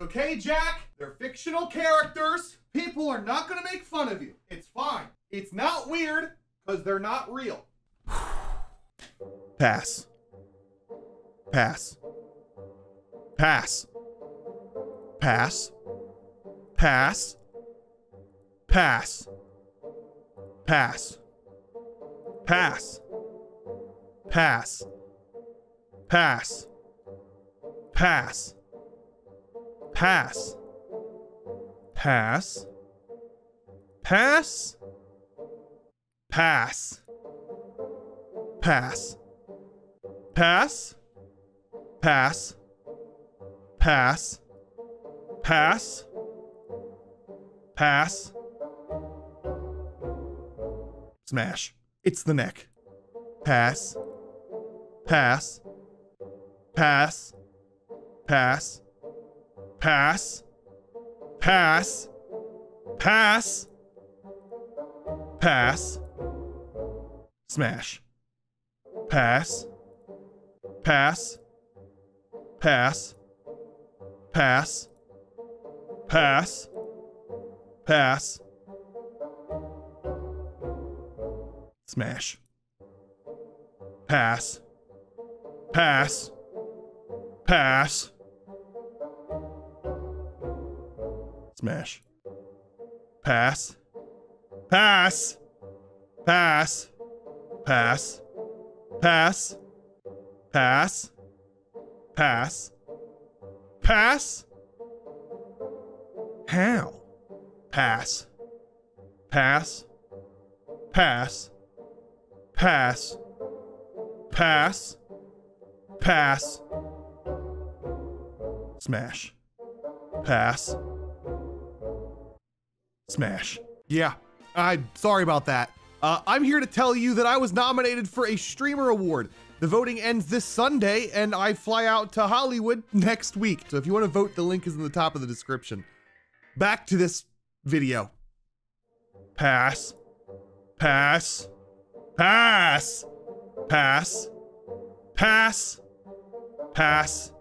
Okay, Jack? They're fictional characters. People are not gonna make fun of you. It's fine. It's not weird because they're not real. Pass. Pass. Pass. Pass. Pass. Pass. Pass. Pass. Pass. Pass. Pass. Pass. Pass. Pass. Pass. Pass. Pass. Pass. Pass. Pass. Pass. Smash. It's the neck. Pass. Pass. Pass. Pass. Pass. Pass. Pass. Pass. Smash. Pass. Pass. Pass. Pass. Pass. Pass. Smash. Pass. Pass. Pass. Smash. Pass. Pass. Pass. Pass. Pass. Pass. Pass. Pass. How? Pass. Pass. Pass. Pass. Pass. Pass. Smash. Pass. Smash. Yeah, I'm sorry about that. Uh, I'm here to tell you that I was nominated for a Streamer Award. The voting ends this Sunday, and I fly out to Hollywood next week. So if you want to vote, the link is in the top of the description. Back to this video. Pass. Pass. Pass. Pass. Pass. Pass.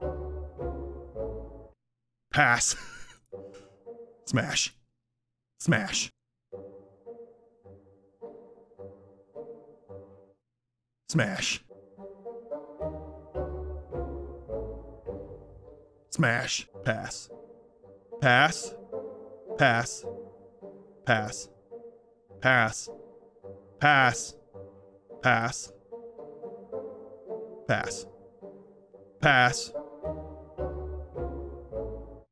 Pass. Smash. Smash. Smash. Smash. Pass. Pass. Pass. Pass. Pass. Pass. Pass. Pass. Pass.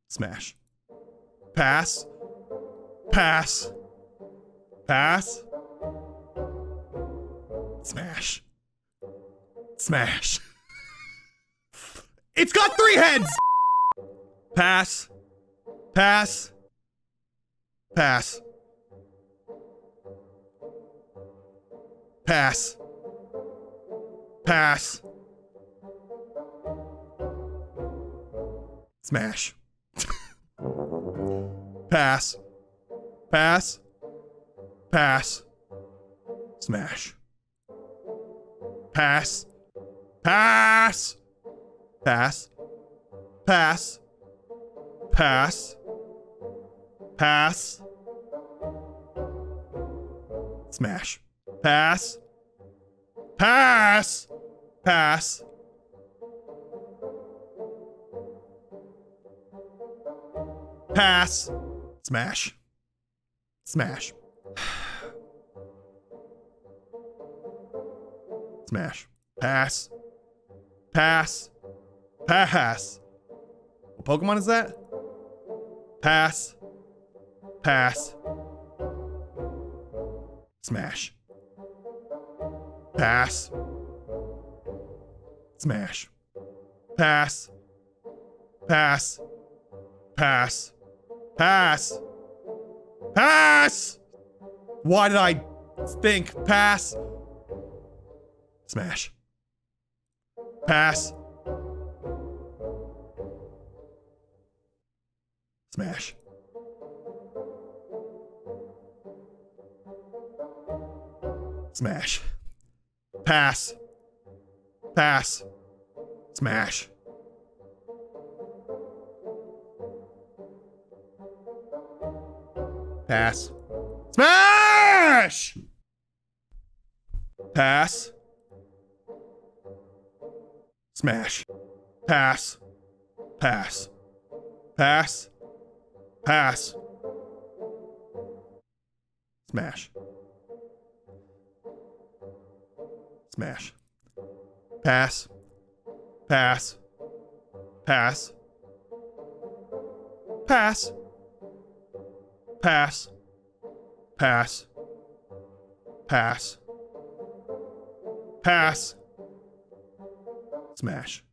Smash. Pass. Pass. Pass. Smash. Smash. It's got three heads! Pass. Pass. Pass. Pass. Pass. Smash. Pass. Pass. Pass. Smash. Pass. Pass. Pass. Pass. Pass. Pass. Smash. Pass. Pass. Pass. Pass. Smash. Smash. Smash. Pass. Pass. Pass. What Pokemon is that? Pass. Pass. Smash. Pass. Smash. Pass. Pass. Pass. Pass. Pass! Why did I think pass? Smash. Pass. Smash. Smash. Pass. Pass. Smash. Pass. Smash! Pass. Smash. Pass. Pass. Pass. Pass. Smash. Smash. Pass. Pass. Pass. Pass. Pass. Pass. Pass. Pass. Smash.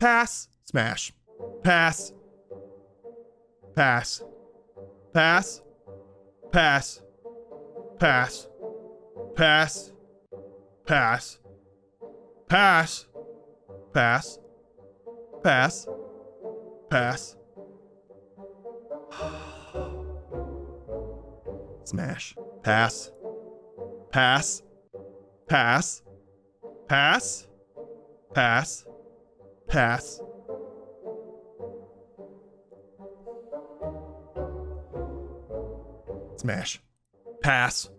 Pass. Smash. Pass. Pass. Pass. Pass. Pass. Pass. Pass. Pass. Pass. Pass. Pass. Smash. Pass. Pass. Pass. Pass. Pass. Pass. Smash. Pass.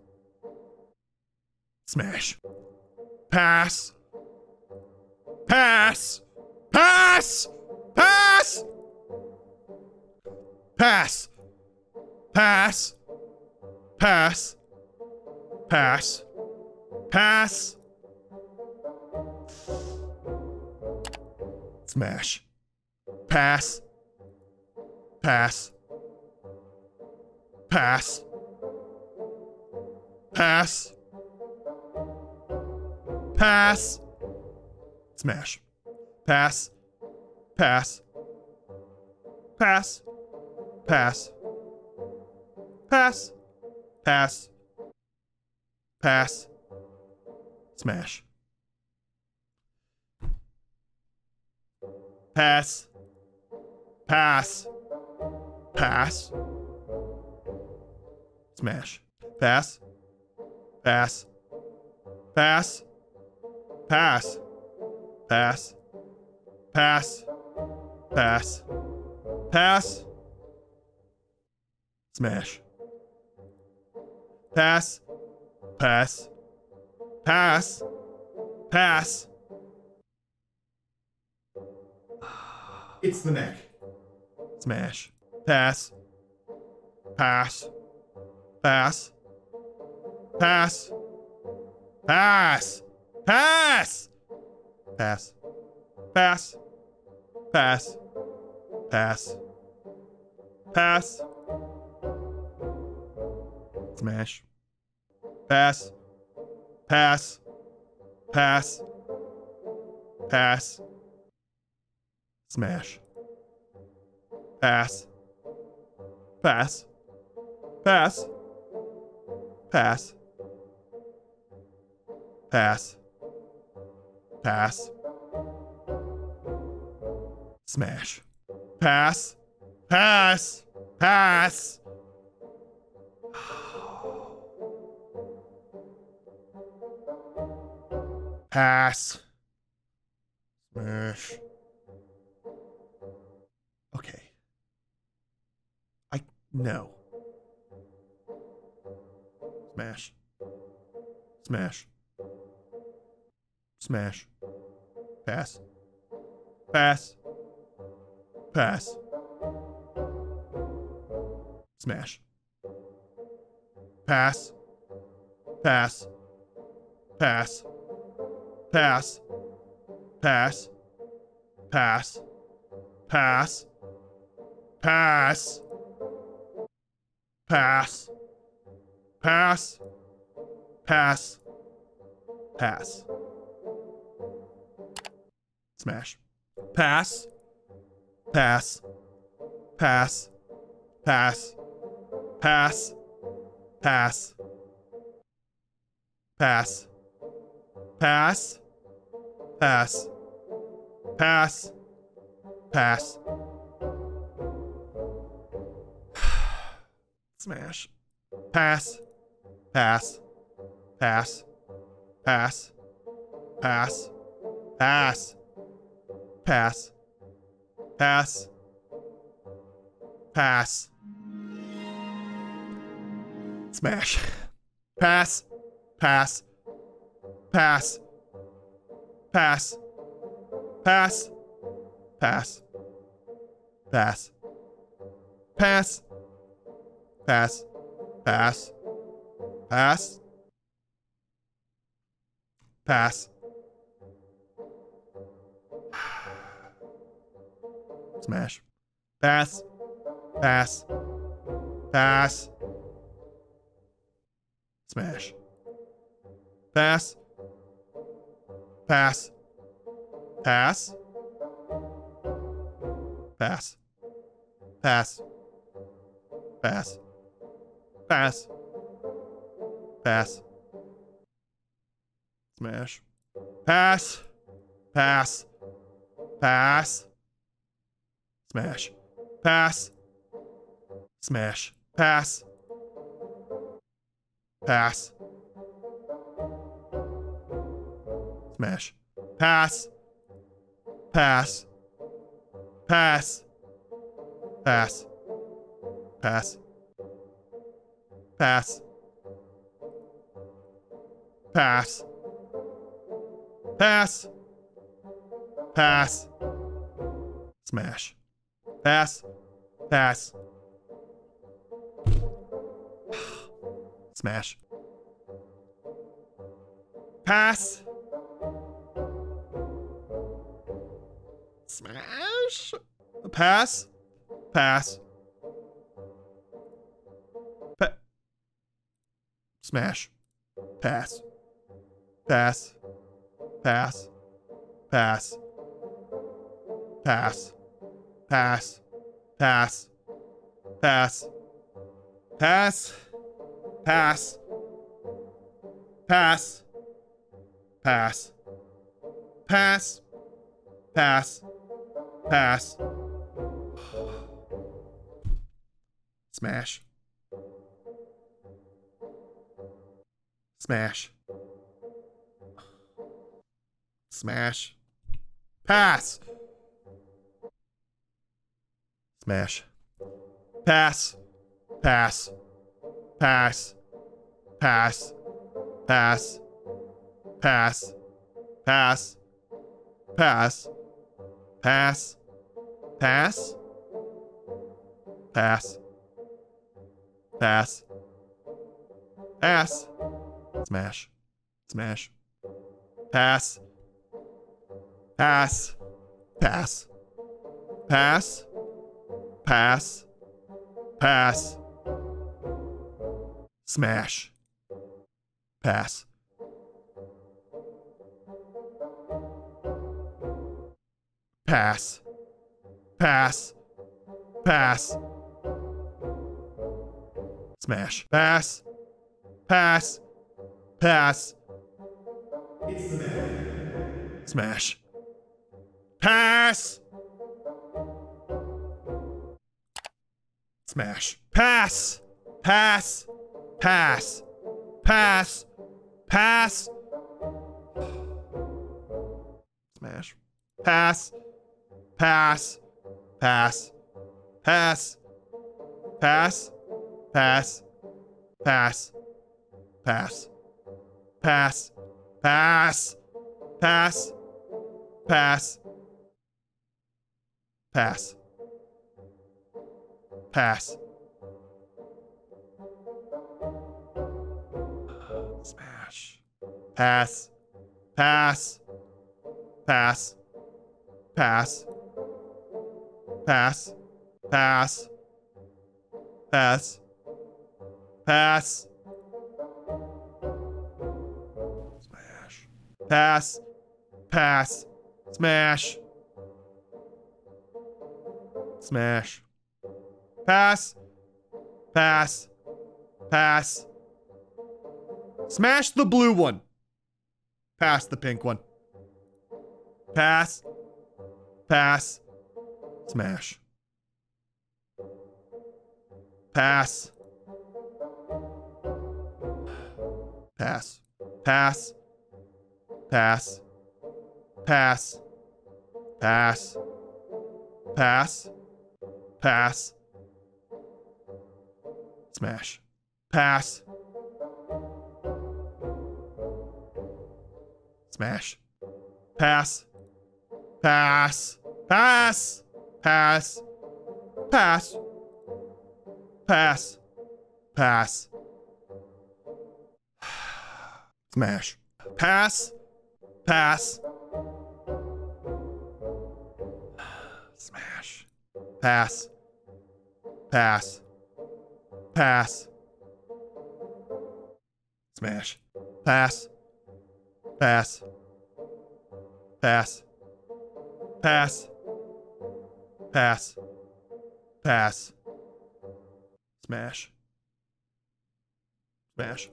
Smash. Pass. Pass. Pass. Pass. Pass. Pass. Pass. Pass. Pass. Smash. Pass. Pass. Pass. Pass. Pass. Smash. Pass. Pass. Pass. Pass. Pass. Pass. Pass. Smash. Pass. Pass. Pass. Smash. Pass. Pass. Pass. Pass. Pass. Pass. Pass. Pass. Smash. Pass. Pass. Pass. Pass. It's the neck. Smash. Pass. Pass. Pass. Pass. Pass. Pass. Pass. Pass. Pass. Pass. Pass. Smash. Pass. Pass. Pass. Pass. Smash. Pass. Pass. Pass. Pass. Pass. Pass. Smash. Pass. Pass. Pass. Pass. Smash. Okay. I no. Smash. Smash. Smash. Pass. Pass. Pass. Smash. Pass. Pass. Pass. Pass. Pass. Pass. Pass. Pass. Pass. Pass. Pass. Pass. Smash. Pass. Pass. Pass. Pass. Pass. Pass. Pass. Pass. Pass. Pass. Pass. Smash. Pass. Pass. Pass. Pass. Pass. Pass. Pass. Pass. Pass. Smash. Pass. Pass. Pass. Pass. Pass. Pass. Pass. Pass. Pass. Pass. Pass. Pass. Smash. Pass. Pass. Pass. Smash. Pass. Pass. Pass. Pass. Pass. Pass. Pass. Pass. Smash. Pass. Pass. Pass. Smash. Pass. Smash. Pass. Pass. Smash. Pass. Pass. Pass. Pass. Pass. Pass. Pass. Pass. Pass. Smash. Pass. Pass. Smash. Pass. Smash. Pass. Pass. Pa- Smash. Pass. Pass. Pass. Pass. Pass. Pass. Pass. Pass. Pass. Pass. Pass. Pass. Pass. Pass. Pass. Smash. Smash. Smash. Pass. Smash. Pass. Pass. Pass. Pass. Pass. Pass. Pass. Pass. Pass. Pass. Pass. Pass. Pass. Smash. Smash. Pass. Pass. Pass. Pass. Pass. Pass. Smash. Pass. Pass. Pass. Pass. Smash. Pass. Pass. Pass. Smash. Pass. Smash. Pass. Pass. Pass. Pass. Pass. Smash. Pass. Pass. Pass. Pass. Pass. Pass. Pass. Pass. Pass. Pass. Pass. Pass. Pass. Pass. Smash. Pass. Pass. Pass. Pass. Pass. Pass. Pass. Pass. Smash. Pass. Pass. Smash. Smash. Pass. Pass. Pass. Smash the blue one. Pass the pink one. Pass. Pass. Smash. Pass. Pass. Pass. Pass. Pass. Pass. Pass. Pass. Smash. Pass. Smash. Pass. Pass. Pass. Pass. Pass. Pass. Pass. Smash. Pass. Pass. Smash. Pass. Pass. Pass. Smash. Pass. Pass. Pass. Pass. Pass. Pass. Smash. Smash.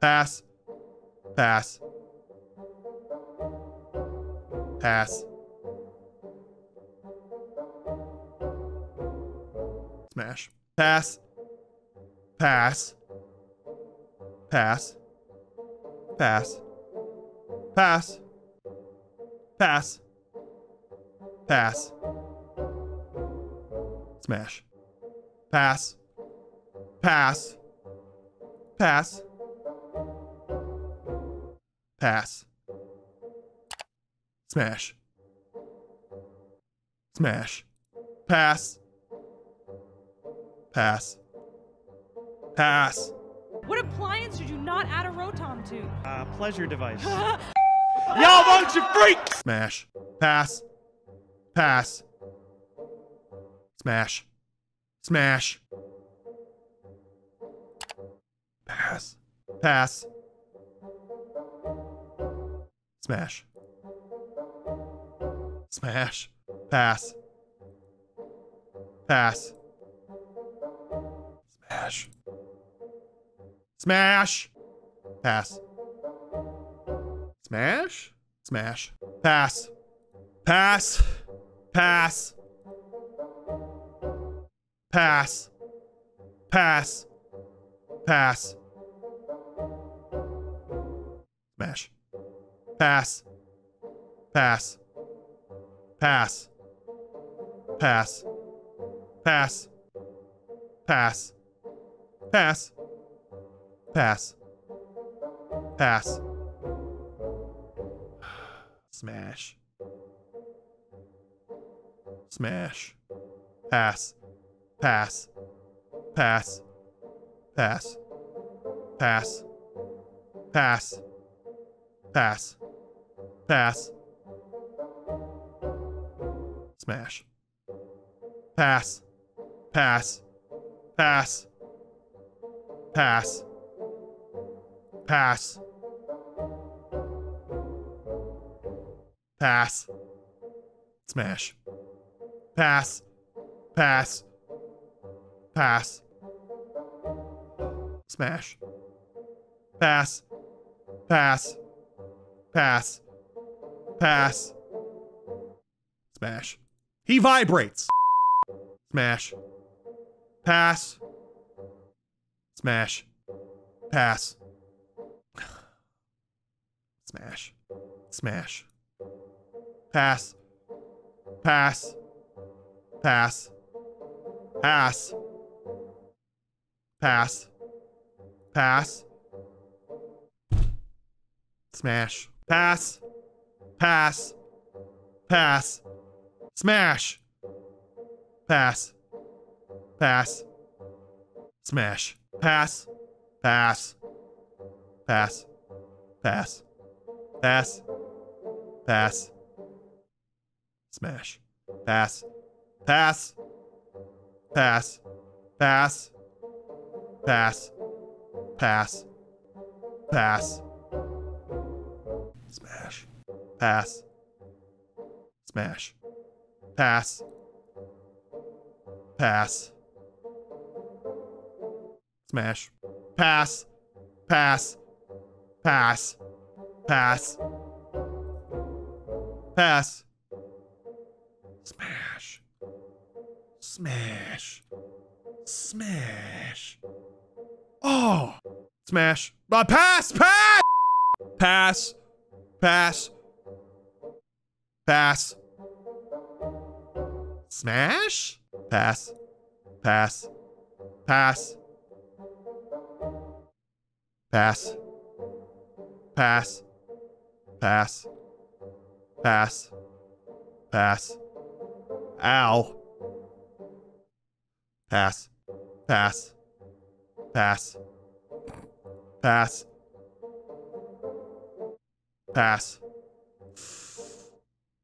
Pass. Pass. Pass. Smash. Pass. Pass. Pass. Pass. Pass. Pass. Pass. Smash. Pass. Pass. Pass. Pass. Smash. Smash. Pass. Pass. Pass. What appliance did you not add a Rotom to? Uh, pleasure device. Y'all bunch of freaks! Smash. Pass. Pass. Smash. Smash. Pass. Pass. Smash. Smash. Pass. Pass. Smash. Smash. Pass. Smash. Smash. Pass. Pass. Pass. Pass. Pass. Pass. Smash. Pass. Pass. Pass. Pass. Pass. Pass. Pass. Pass. Pass. Smash. Smash. Pass. Pass. Pass. Pass. Pass. Pass. Pass. Pass. Smash. Pass. Pass. Pass. Pass. Pass. Pass. Smash. Pass. Pass. Pass. Smash. Pass. Pass. Pass. Pass. Smash. He vibrates. Smash. Pass. Smash. Pass. Smash. Smash. Pass. Pass. Pass. Pass. Pass. Pass. Smash. Pass. Pass. Pass. Smash. Pass. Pass. Smash. Pass. Pass. Pass. Pass. Pass. Pass. Smash. Pass. Pass. Pass. Pass. Pass. Pass. Pass. Smash. Pass. Smash. Pass. Pass. Smash. Pass. Pass. Pass. Pass. Pass. Smash. Smash. Smash. Oh. Smash. Uh, pass. Pass. Pass. Pass. Pass. Smash? Pass. Pass. Pass. Pass. Pass. Pass. Pass. Pass. Ow. Pass. Pass. Pass. Pass. Pass.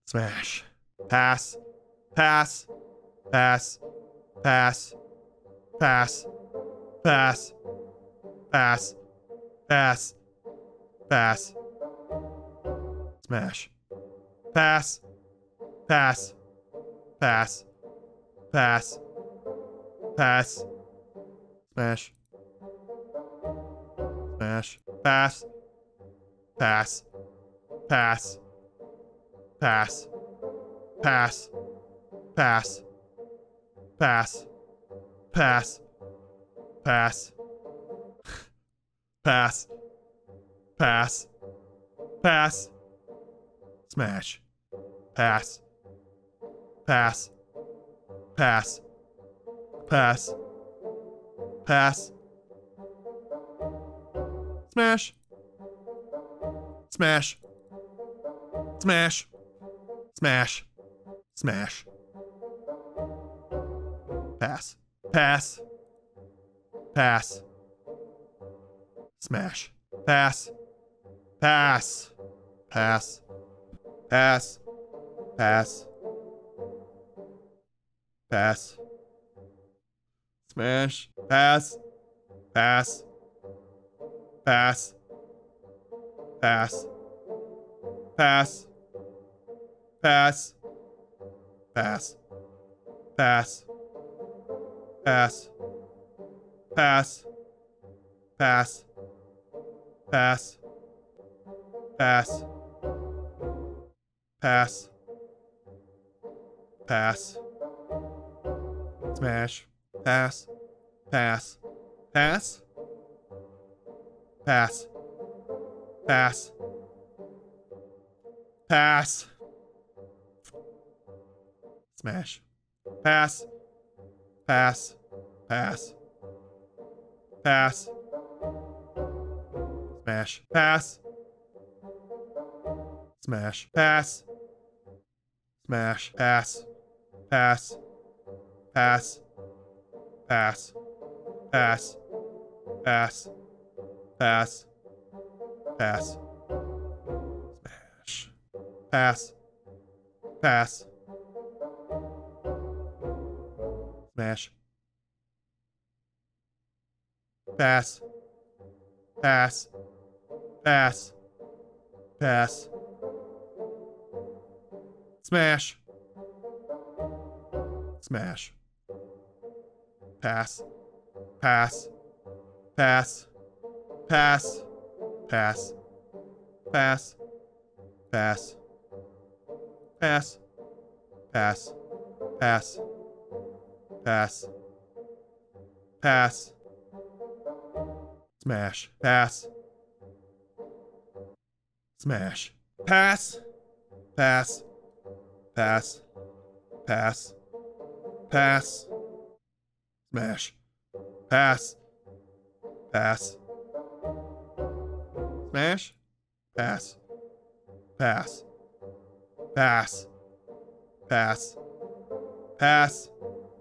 Smash. Pass. Pass. Pass. Pass. Pass. Pass. Pass. Pass. Pass. Smash. Pass. Pass. Pass. Pass. Pass. Smash. Smash. Pass. Pass. Pass. Pass. Pass. Pass. Pass. Pass. Pass. Pass. Pass. Pass. Smash. Pass. Pass. Pass. Pass. Pass. Smash. Smash. Smash. Smash. Smash. Pass. Pass. Pass. Smash. Pass. Pass. Pass. Pass. Pass. Pass. Smash. Pass. Pass. Pass. Pass. Pass. Pass. Pass. Pass. Pass. Pass. Pass. Pass. Pass. Pass. Pass. Smash. Pass. Pass. Pass. Pass. Pass. Pass. Smash. Pass. Pass. Pass. Pass. Smash. Pass. Smash. Pass. Smash. Pass. Pass. Pass. Pass. Pass. Pass. Pass. Pass. Smash. Pass. Pass. Smash. Pass. Pass. Pass. Pass. Smash. Smash. Pass. Pass. Pass. Pass. Pass. Pass. Pass. Pass. Pass. Pass. Pass. Pass. Smash. Pass. Smash. Pass. Pass. Pass. Pass. Pass. Smash. Pass. Pass. Smash. Pass. Pass. Pass. Pass. Pass.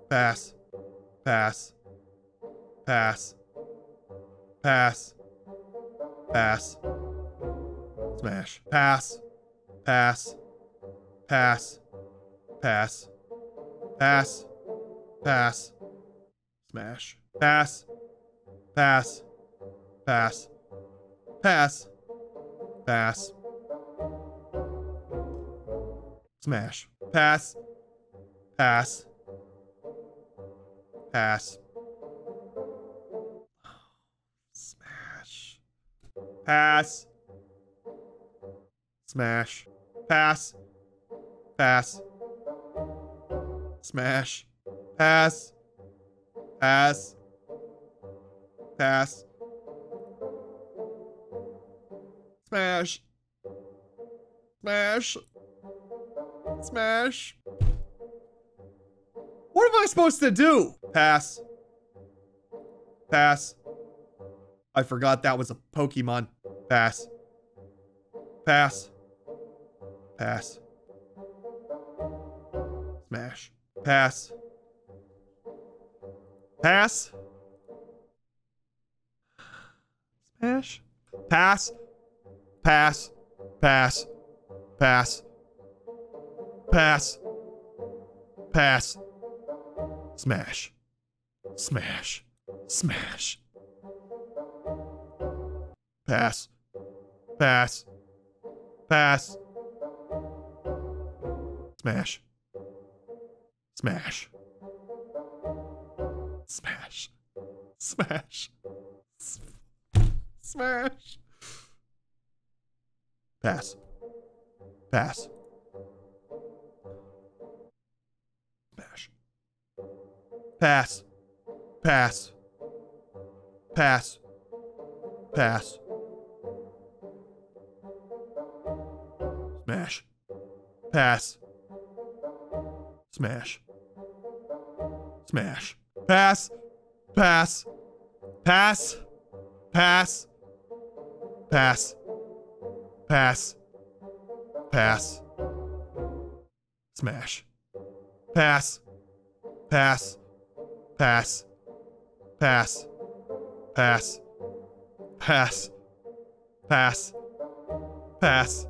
Pass. Pass. Pass. Pass. Pass. Smash. Pass. Pass. Pass. Pass. Pass. Pass. Smash. Pass. Pass. Pass. Pass. Pass. Smash. Pass. Pass. Pass. Smash. Pass. Smash. Pass. Pass. Smash. Pass. Pass. Pass. Smash. Smash. Smash. What am I supposed to do? Pass. Pass. I forgot that was a Pokemon. Pass. Pass. Pass. Smash. Pass. Pass. Smash. Pass. Pass. Pass. Pass. Pass. Pass. Smash. Smash. Smash. Pass. Pass. Pass. Smash. Smash. Smash. Smash. Pass. Pass. Smash. Pass. Pass. Pass. Pass. Smash. Pass. Smash. Smash. Pass. Pass. Pass. Pass. Pass. Pass. Pass. Smash. Pass. Pass. Pass. Pass. Pass. Pass. Pass. Pass.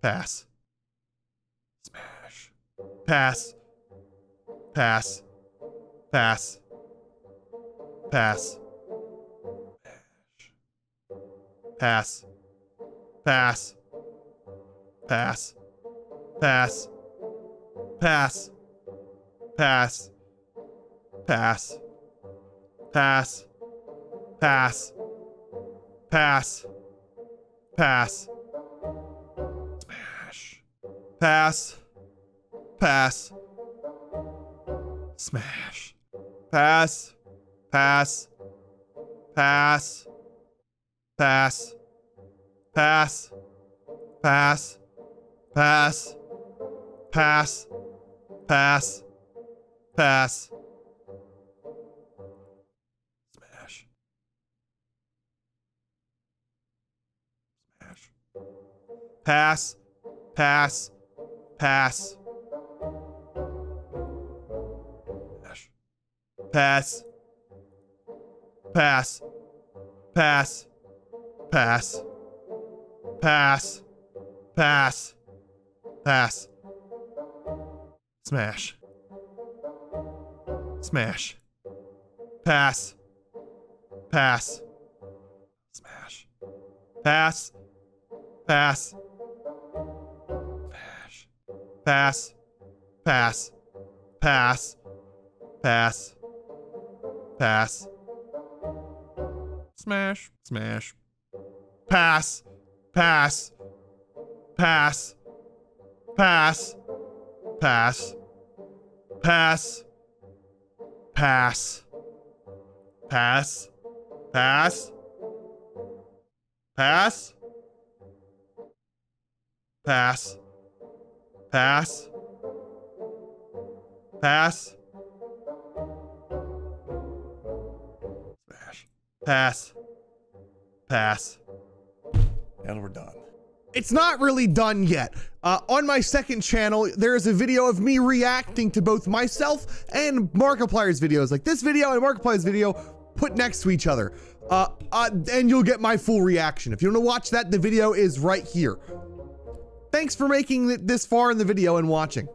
Pass. Smash. Pass. Pass. Pass. Pass. Pass. Pass. Pass. Pass. Pass. Pass. Pass. Pass. Pass. Pass. Pass. Smash. Pass. Pass. Smash. Pass. Pass. Pass. Pass. Pass. Pass. Pass. Pass. Pass. Pass. Smash. Smash. Pass. Pass. Pass. Smash. Pass. Pass. Pass. Pass. Pass. Pass. Pass. Smash. Smash. Pass. Pass. Smash. Pass. Pass. Smash. Pass. Pass. Pass. Pass. Pass. Smash. Smash. Pass. Pass. Pass. Pass. Pass. Pass. Pass. Pass. Pass. Pass. Pass. Pass. Pass. Pass. Pass. And we're done. It's not really done yet. Uh, on my second channel, there is a video of me reacting to both myself and Markiplier's videos. Like this video and Markiplier's video put next to each other. Uh, uh, and you'll get my full reaction. If you want to watch that, the video is right here. Thanks for making it this far in the video and watching.